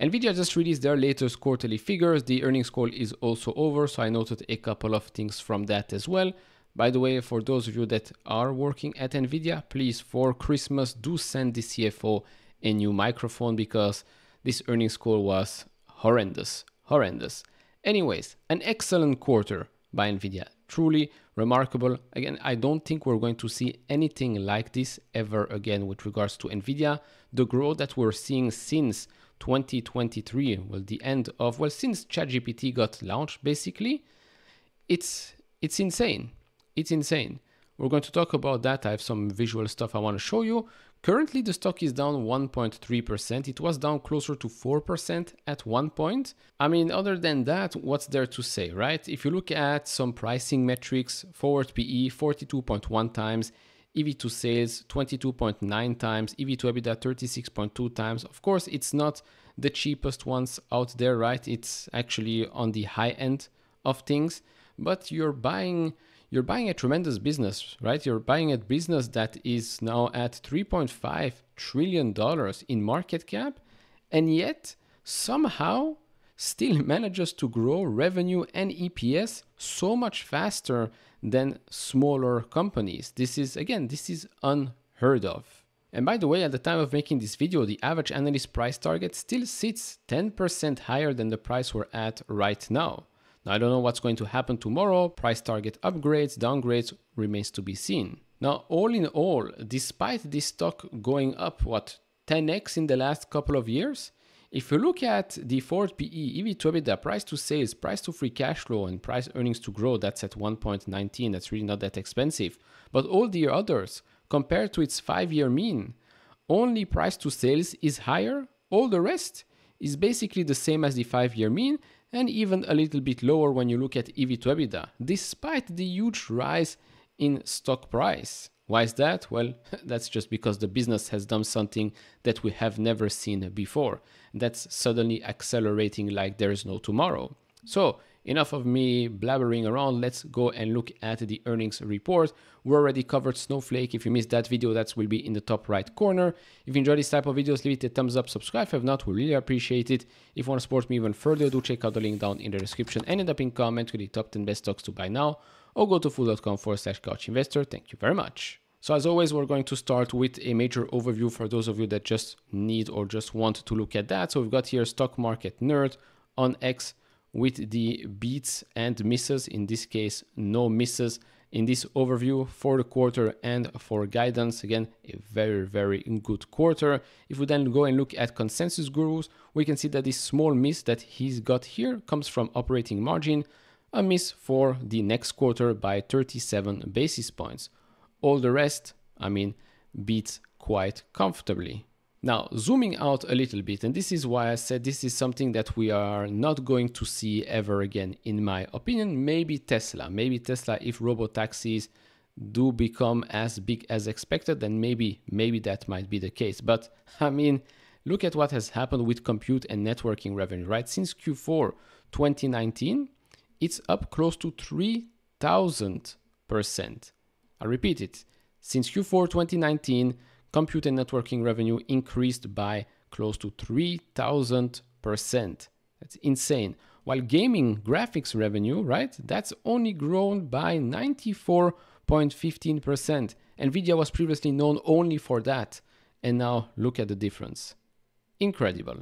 Nvidia just released their latest quarterly figures. The earnings call is also over, so I noted a couple of things from that as well. By the way, for those of you that are working at Nvidia, please for Christmas do send the CFO a new microphone because this earnings call was horrendous, horrendous. Anyways, an excellent quarter by Nvidia. Truly remarkable. Again, I don't think we're going to see anything like this ever again with regards to Nvidia. The growth that we're seeing since 2023, well, the end of, well, since ChatGPT got launched, basically, it's, it's insane. It's insane. We're going to talk about that. I have some visual stuff I want to show you. Currently, the stock is down 1.3%. It was down closer to 4% at one point. I mean, other than that, what's there to say, right? If you look at some pricing metrics, forward PE 42.1 times, EV to sales 22.9 times, EV to EBITDA 36.2 times. Of course, it's not the cheapest ones out there, right? It's actually on the high end of things, but you're buying you're buying a tremendous business, right? You're buying a business that is now at 3.5 trillion dollars in market cap and yet somehow still manages to grow revenue and EPS so much faster than smaller companies. This is, again, this is unheard of. And by the way, at the time of making this video, the average analyst price target still sits 10% higher than the price we're at right now. Now, I don't know what's going to happen tomorrow. Price target upgrades, downgrades remains to be seen. Now, all in all, despite this stock going up, what, 10x in the last couple of years, if you look at the forward PE, EV to EBITDA, price to sales, price to free cash flow, and price earnings to grow, that's at 1.19. That's really not that expensive. But all the others, compared to its five year mean, only price to sales is higher. All the rest is basically the same as the five year mean and even a little bit lower when you look at EV to EBITDA, despite the huge rise in stock price. Why is that? Well, that's just because the business has done something that we have never seen before. That's suddenly accelerating like there is no tomorrow. So, enough of me blabbering around. Let's go and look at the earnings report. We already covered Snowflake. If you missed that video, that will be in the top right corner. If you enjoy this type of videos, leave it a thumbs up, subscribe. If not, we really appreciate it. If you want to support me even further, do check out the link down in the description and in the pinned comment with the top 10 best stocks to buy now or go to fool.com forward slash couch investor. Thank you very much. So as always, we're going to start with a major overview for those of you that just need or just want to look at that. So we've got here stock market nerd on X with the beats and misses. In this case, no misses in this overview for the quarter and for guidance. Again, a very, very good quarter. If we then go and look at consensus gurus, we can see that this small miss that he's got here comes from operating margin a miss for the next quarter by 37 basis points. All the rest, I mean, beats quite comfortably. Now, zooming out a little bit, and this is why I said this is something that we are not going to see ever again, in my opinion. Maybe Tesla, maybe Tesla, if robo taxis do become as big as expected, then maybe, maybe that might be the case. But I mean, look at what has happened with compute and networking revenue, right? Since Q4 2019, it's up close to 3000%. I repeat it. Since Q4 2019, compute and networking revenue increased by close to 3000%. That's insane. While gaming graphics revenue, right, that's only grown by 94.15%. Nvidia was previously known only for that. And now look at the difference. Incredible.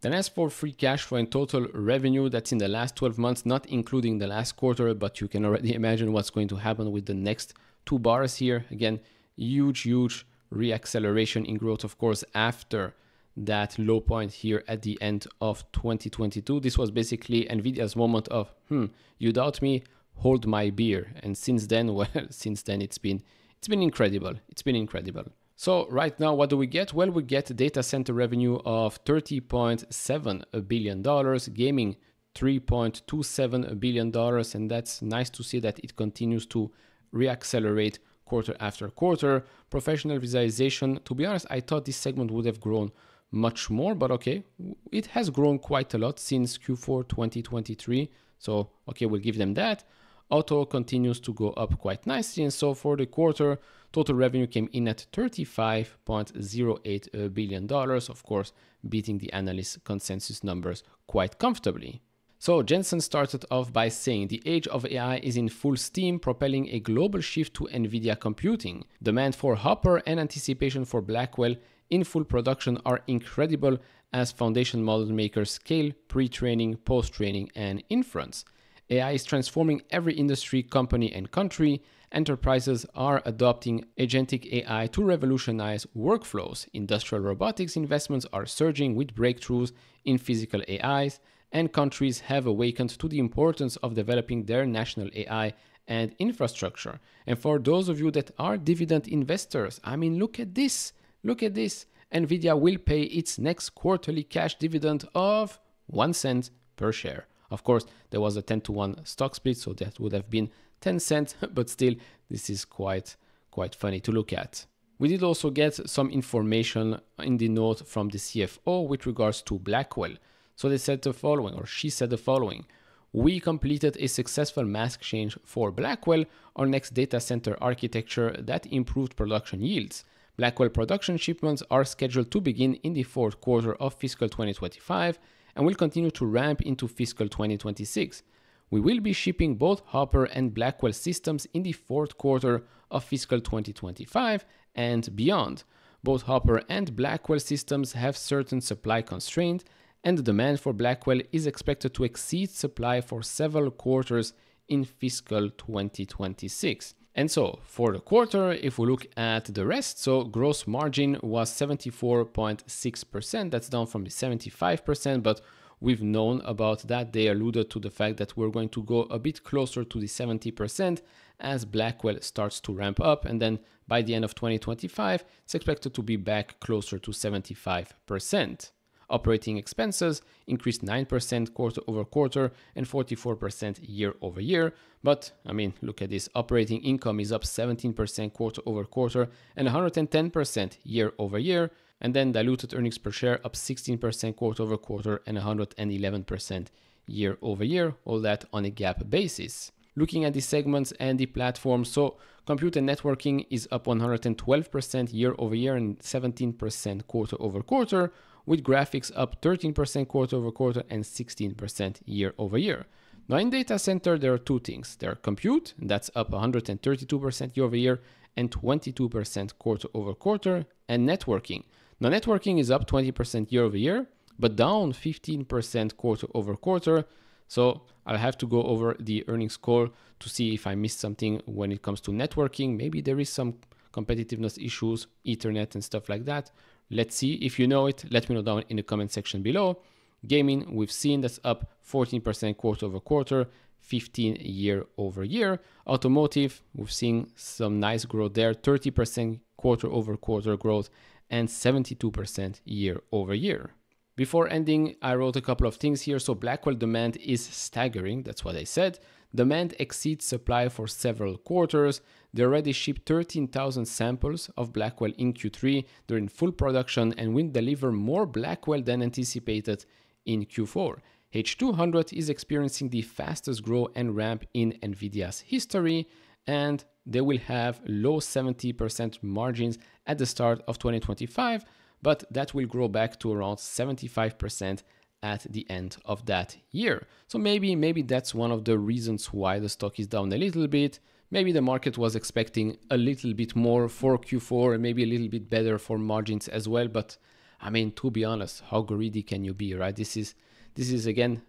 Then as for free cash flow and total revenue, that's in the last 12 months, not including the last quarter, but you can already imagine what's going to happen with the next two bars here. Again, huge, huge reacceleration in growth, of course, after that low point here at the end of 2022. This was basically Nvidia's moment of, hmm, you doubt me, hold my beer. And since then, well, since then it's been it's been incredible. It's been incredible. So right now, what do we get? Well, we get data center revenue of 30.7 billion dollars, gaming 3.27 billion dollars, and that's nice to see that it continues to reaccelerate quarter after quarter. Professional visualization, to be honest, I thought this segment would have grown much more, but okay, it has grown quite a lot since Q4 2023. So, okay, we'll give them that. auto continues to go up quite nicely. And so for the quarter, total revenue came in at $35.08 uh, billion, of course, beating the analyst consensus numbers quite comfortably. So Jensen started off by saying the age of AI is in full steam, propelling a global shift to NVIDIA computing. Demand for Hopper and anticipation for Blackwell in full production are incredible as foundation model makers scale pre-training, post-training, and inference. AI is transforming every industry, company, and country. Enterprises are adopting agentic AI to revolutionize workflows. Industrial robotics investments are surging with breakthroughs in physical AIs, and countries have awakened to the importance of developing their national AI and infrastructure. And for those of you that are dividend investors, I mean, look at this. Look at this. Nvidia will pay its next quarterly cash dividend of 1 cent per share. Of course, there was a 10 to 1 stock split, so that would have been 10 cents, but still, this is quite, quite funny to look at. We did also get some information in the note from the CFO with regards to Blackwell. So they said the following, or she said the following. We completed a successful mask change for Blackwell, our next data center architecture that improved production yields. Blackwell production shipments are scheduled to begin in the fourth quarter of fiscal 2025 and will continue to ramp into fiscal 2026. We will be shipping both Hopper and Blackwell systems in the fourth quarter of fiscal 2025 and beyond. Both Hopper and Blackwell systems have certain supply constraints, and the demand for Blackwell is expected to exceed supply for several quarters in fiscal 2026. And so for the quarter, if we look at the rest, so gross margin was 74.6%. That's down from the 75%, but we've known about that. They alluded to the fact that we're going to go a bit closer to the 70% as Blackwell starts to ramp up. And then by the end of 2025, it's expected to be back closer to 75%. Operating expenses increased 9% quarter over quarter and 44% year over year. But I mean, look at this operating income is up 17% quarter over quarter and 110% year over year. And then diluted earnings per share up 16% quarter over quarter and 111% year over year, all that on a GAAP basis. Looking at the segments and the platforms, so compute and networking is up 112% year over year and 17% quarter over quarter, with graphics up 13% quarter over quarter and 16% year over year. Now in data center, there are two things. There are compute, that's up 132% year over year and 22% quarter over quarter, and networking. Now networking is up 20% year over year, but down 15% quarter over quarter. So I'll have to go over the earnings call to see if I missed something when it comes to networking. Maybe there is some competitiveness issues, Ethernet and stuff like that. Let's see. If you know it, let me know down in the comment section below. Gaming, we've seen that's up 14% quarter over quarter, 15 year over year. Automotive, we've seen some nice growth there, 30% quarter over quarter growth and 72% year over year. Before ending, I wrote a couple of things here. So Blackwell demand is staggering. That's what I said. Demand exceeds supply for several quarters. They already shipped 13,000 samples of Blackwell in Q3. They're in full production and will deliver more Blackwell than anticipated in Q4. H200 is experiencing the fastest growth and ramp in NVIDIA's history, and they will have low 70% margins at the start of 2025, but that will grow back to around 75% at the end of that year. So maybe maybe that's one of the reasons why the stock is down a little bit. Maybe the market was expecting a little bit more for Q4 and maybe a little bit better for margins as well, but I mean to be honest, how greedy can you be, right? This is this is again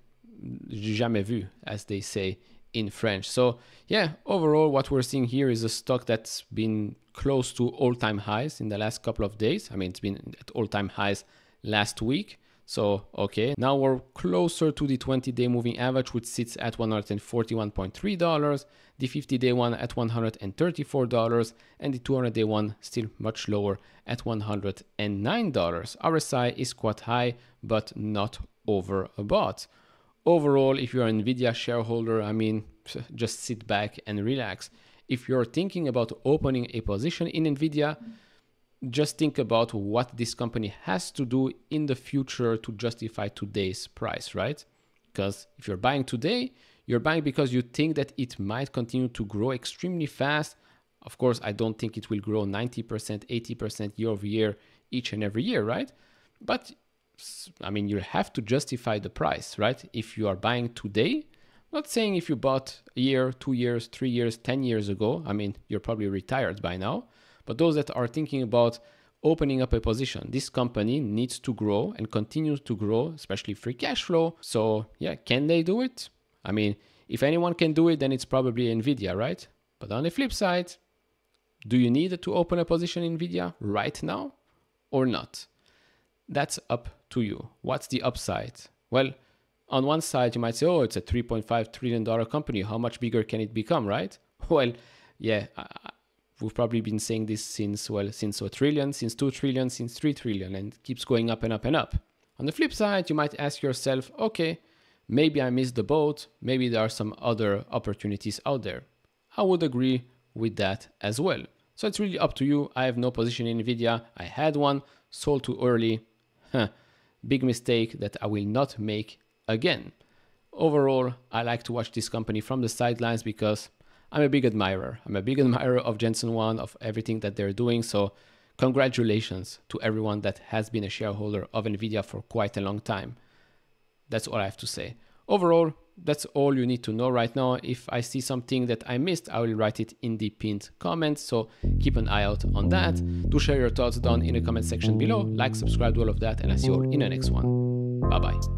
jamais vu as they say in French. So yeah, overall what we're seeing here is a stock that's been close to all-time highs in the last couple of days. I mean, it's been at all-time highs last week. So, okay, now we're closer to the 20 day moving average, which sits at $141.3, the 50 day one at $134, and the 200 day one still much lower at $109. RSI is quite high, but not overbought. Overall, if you're an NVIDIA shareholder, I mean, just sit back and relax. If you're thinking about opening a position in NVIDIA, just think about what this company has to do in the future to justify today's price, right? Because if you're buying today, you're buying because you think that it might continue to grow extremely fast. Of course, I don't think it will grow 90%, 80% year over year each and every year, right? But I mean, you have to justify the price, right? If you are buying today, not saying if you bought a year, two years, three years, 10 years ago, I mean, you're probably retired by now, but those that are thinking about opening up a position, this company needs to grow and continue to grow, especially free cash flow. So, yeah, can they do it? I mean, if anyone can do it, then it's probably Nvidia, right? But on the flip side, do you need to open a position in Nvidia right now or not? That's up to you. What's the upside? Well, on one side, you might say, oh, it's a $3.5 trillion company. How much bigger can it become, right? Well, yeah, we've probably been saying this since, well, since a trillion, since 2 trillion, since 3 trillion, and keeps going up and up and up. On the flip side, you might ask yourself, okay, maybe I missed the boat. Maybe there are some other opportunities out there. I would agree with that as well. So it's really up to you. I have no position in Nvidia. I had one, sold too early. Big mistake that I will not make again. Overall, I like to watch this company from the sidelines because I'm a big admirer. I'm a big admirer of Jensen Huang, of everything that they're doing. So, congratulations to everyone that has been a shareholder of NVIDIA for quite a long time. That's all I have to say. Overall, that's all you need to know right now. If I see something that I missed, I will write it in the pinned comments. So keep an eye out on that. Do share your thoughts down in the comment section below. Like, subscribe, do all of that, and I'll see you all in the next one. Bye bye.